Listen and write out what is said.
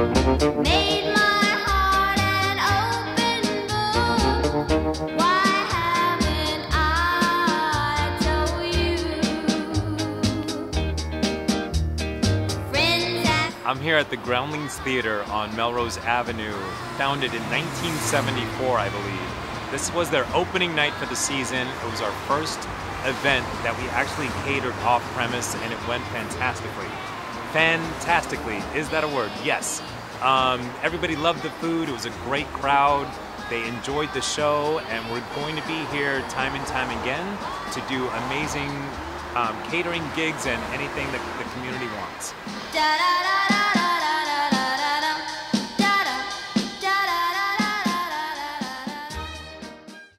I'm here at the Groundlings Theater on Melrose Avenue, founded in 1974, I believe. This was their opening night for the season. It was our first event that we actually catered off premise, and it went fantastically. Fantastically. Is that a word? Yes. Um, everybody loved the food. It was a great crowd. They enjoyed the show, and we're going to be here time and time again to do amazing um, catering gigs and anything that the community wants. da da da da